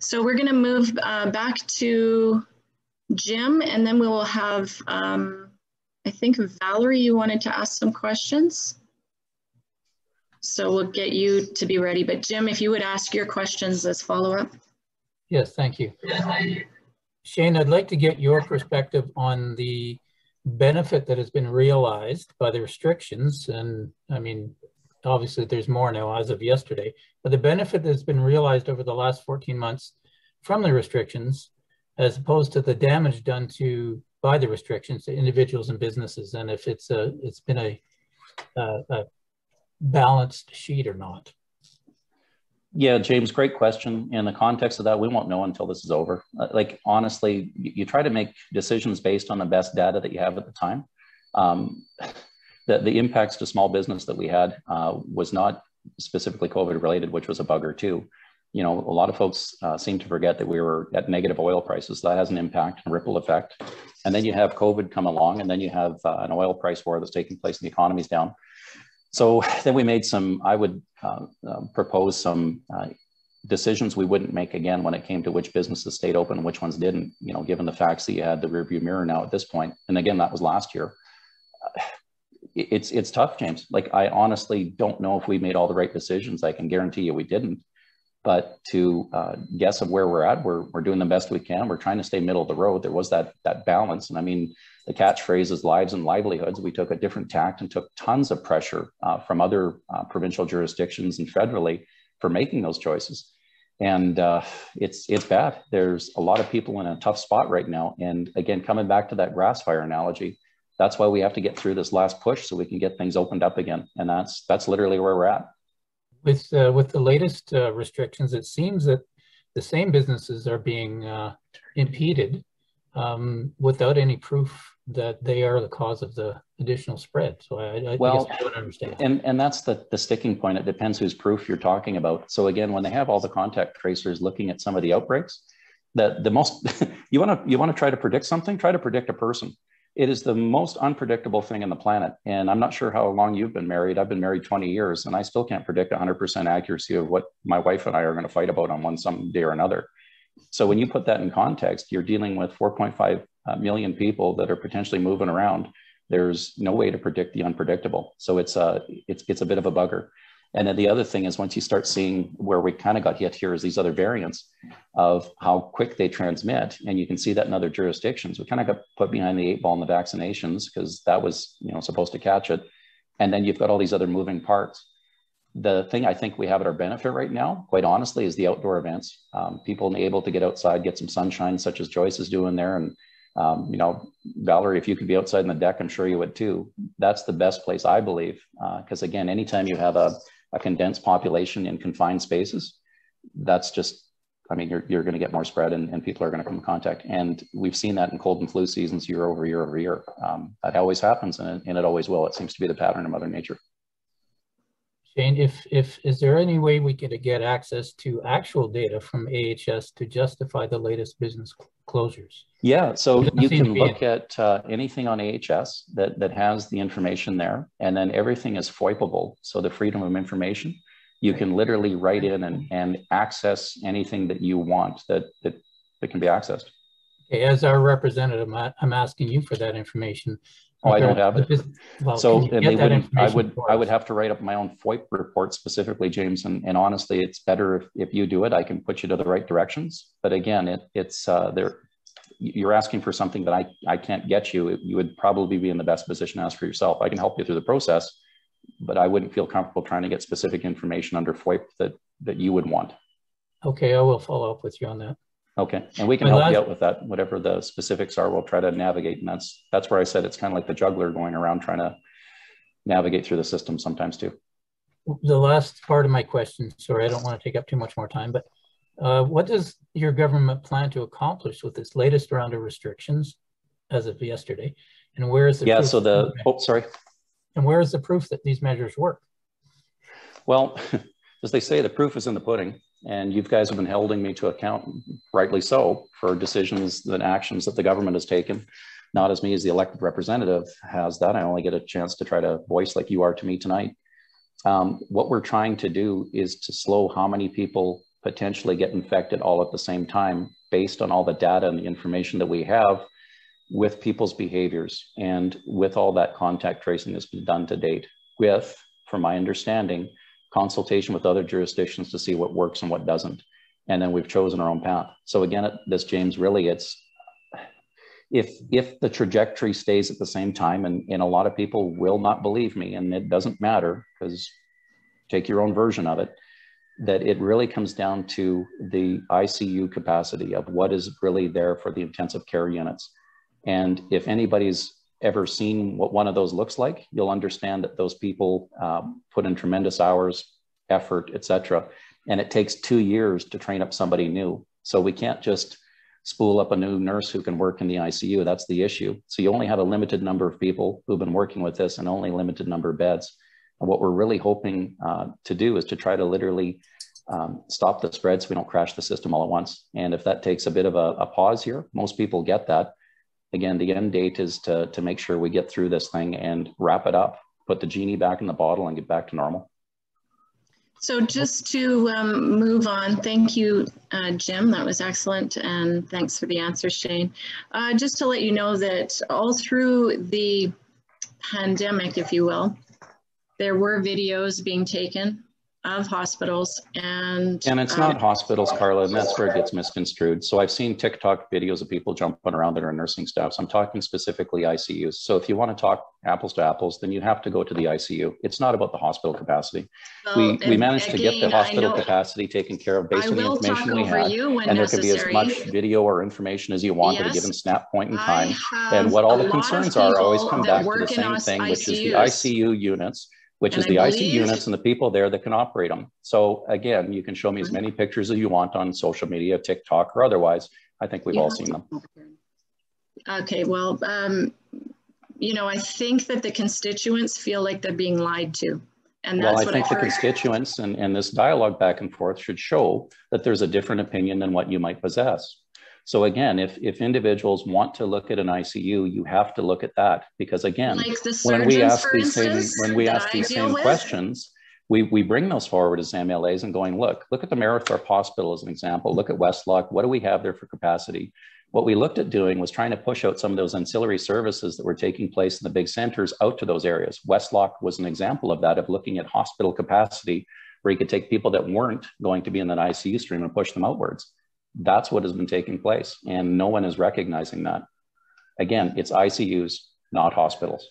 So we're going to move uh, back to Jim, and then we will have, um, I think, Valerie, you wanted to ask some questions. So we'll get you to be ready. But Jim, if you would ask your questions as follow-up. Yes, thank you. Shane, I'd like to get your perspective on the benefit that has been realized by the restrictions. And I mean, obviously there's more now as of yesterday, but the benefit that's been realized over the last 14 months from the restrictions, as opposed to the damage done to by the restrictions to individuals and businesses, and if it's a it's been a, a, a balanced sheet or not. Yeah, James, great question. In the context of that, we won't know until this is over. Uh, like, honestly, you, you, try to make decisions based on the best data that you have at the time. Um, the, the impacts to small business that we had uh, was not specifically COVID related, which was a bugger too. You know, a lot of folks uh, seem to forget that we were at negative oil prices. That has an impact, a ripple effect. And then you have COVID come along, and then you have uh, an oil price war that's taking place and the economy's down. So then we made some, I would uh, uh, propose some uh, decisions we wouldn't make again when it came to which businesses stayed open and which ones didn't, you know, given the facts that you had the rearview mirror now at this point. And again, that was last year. It's, it's tough, James. Like, I honestly don't know if we made all the right decisions. I can guarantee you we didn't. But to uh, guess of where we're at, we're, we're doing the best we can. We're trying to stay middle of the road. There was that, that balance. And I mean, the catchphrase is lives and livelihoods. We took a different tact and took tons of pressure uh, from other uh, provincial jurisdictions and federally for making those choices. And uh, it's it's bad. There's a lot of people in a tough spot right now. And again, coming back to that grass fire analogy, that's why we have to get through this last push so we can get things opened up again. And that's that's literally where we're at. With uh, with the latest uh, restrictions, it seems that the same businesses are being uh, impeded um, without any proof that they are the cause of the additional spread. So I, I well, I don't understand. And and that's the the sticking point. It depends whose proof you're talking about. So again, when they have all the contact tracers looking at some of the outbreaks, the the most you want to you want to try to predict something, try to predict a person. It is the most unpredictable thing in the planet. And I'm not sure how long you've been married. I've been married 20 years, and I still can't predict 100% accuracy of what my wife and I are going to fight about on one some day or another. So when you put that in context, you're dealing with 4.5 uh, people that are potentially moving around. There's no way to predict the unpredictable. So it's a, uh, it's, it's a bit of a bugger. And then the other thing is once you start seeing where we kind of got hit here is these other variants of how quick they transmit. And you can see that in other jurisdictions. We kind of got put behind the eight ball in the vaccinations because that was, you know, supposed to catch it. And then you've got all these other moving parts the thing I think we have at our benefit right now, quite honestly, is the outdoor events. Um, people able to get outside, get some sunshine, such as Joyce is doing there. And, um, you know, Valerie, if you could be outside in the deck, I'm sure you would too. That's the best place, I believe. Because uh, again, anytime you have a, a condensed population in confined spaces, that's just, I mean, you're, you're going to get more spread and, and people are going to come in contact. And we've seen that in cold and flu seasons year over year over year. Um, that always happens and and it always will. It seems to be the pattern of Mother Nature. Shane, if, if, is there any way we could get access to actual data from AHS to justify the latest business closures? Yeah, so you can look at uh, anything on AHS that, that has the information there, and then everything is FOIPable, so the freedom of information. You can literally write in and, and access anything that you want that, that, that can be accessed. Okay, as our representative, I'm asking you for that information. Oh, I don't have it. Well, so and they wouldn't, I would, I would have to write up my own FOIP report specifically, James. And, and honestly, it's better if, if you do it, I can put you to the right directions. But again, it, it's uh, there. You're asking for something that I, I can't get you. You would probably be in the best position to ask for yourself. I can help you through the process, but I wouldn't feel comfortable trying to get specific information under FOIP that, that you would want. Okay, I will follow up with you on that. Okay, and we can My help you out with that. Whatever the specifics are, we'll try to navigate, and that's that's where I said it's kind of like the juggler going around trying to navigate through the system sometimes too. The last part of my question, sorry, I don't want to take up too much more time, but uh, what does your government plan to accomplish with this latest round of restrictions as of yesterday? And where is the yeah? So the oh, sorry. And where is the proof that these measures work? Well, as they say, the proof is in the pudding. And you guys have been holding me to account, rightly so, for decisions and actions that the government has taken. Not as me as the elected representative has that. I only get a chance to try to voice like you are to me tonight. Um, what we're trying to do is to slow how many people potentially get infected all at the same time based on all the data and the information that we have with people's behaviors and with all that contact tracing that's been done to date with, from my understanding, consultation with other jurisdictions to see what works and what doesn't. And then we've chosen our own path. So again, this, James, really it's, if, if the trajectory stays at the same time, and, and a lot of people will not believe me, and it doesn't matter because take your own version of it, that it really comes down to the ICU capacity of what is really there for the intensive care units. And if anybody's ever seen what one of those looks like, you'll understand that those people um, put in tremendous hours, effort, etc. And it takes two years to train up somebody new. So we can't just spool up a new nurse who can work in the ICU. That's the issue. So you only have a limited number of people who've been working with this and only a limited number of beds. And what we're really hoping uh, to do is to try to literally um, stop the spread so we don't crash the system all at once. And if that takes a bit of a, a pause here, most people get that again, the end date is to, to make sure we get through this thing and wrap it up, put the genie back in the bottle and get back to normal. So just to um, move on, thank you, uh, Jim. That was excellent. And thanks for the answer, Shane. Uh, just to let you know that all through the pandemic, if you will, there were videos being taken of hospitals and and it's not um, hospitals carla and that's where it gets misconstrued. So i've seen tiktok videos of people jumping around that are nursing staff so i'm talking specifically icus so if you want to talk apples to apples then you have to go to the icu it's not about the hospital capacity. Well, we we managed again, to get the hospital capacity taken care of based on the information we had and there can be as much video or information as you want yes, at a given snap point in time. And what all the concerns are always come back to the same thing which is the icu units which and is I the believe... IC units and the people there that can operate them. So again, you can show me as many pictures as you want on social media, TikTok or otherwise. I think we've yeah. all seen them. Okay, well, um, you know, I think that the constituents feel like they're being lied to. And well, I think the constituents and, and this dialogue back and forth should show that there's a different opinion than what you might possess. So again, if, if individuals want to look at an ICU, you have to look at that because again, like when we ask these same, when we ask these same with? questions, we, we bring those forward as MLAs and going, look, look at the Mayerthorpe Hospital as an example. Look at Westlock. What do we have there for capacity? What we looked at doing was trying to push out some of those ancillary services that were taking place in the big centers out to those areas. Westlock was an example of that, of looking at hospital capacity where you could take people that weren't going to be in that ICU stream and push them outwards. That's what has been taking place, and no one is recognizing that. Again, it's ICUs, not hospitals.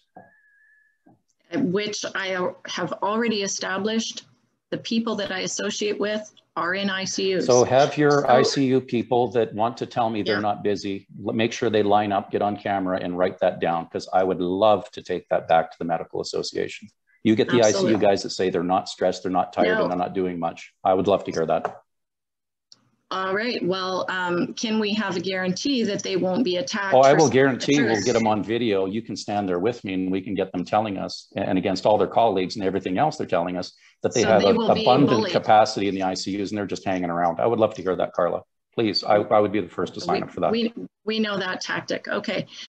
Which I have already established. The people that I associate with are in ICUs. So have your so, ICU people that want to tell me they're yeah. not busy, make sure they line up, get on camera, and write that down because I would love to take that back to the medical association. You get the Absolutely. ICU guys that say they're not stressed, they're not tired, no. and they're not doing much. I would love to hear that. All right. Well, um, can we have a guarantee that they won't be attacked? Oh, I will guarantee we'll get them on video. You can stand there with me and we can get them telling us, and against all their colleagues and everything else they're telling us, that they so have they a, abundant capacity in the ICUs and they're just hanging around. I would love to hear that, Carla. Please, I, I would be the first to sign we, up for that. We, we know that tactic. Okay.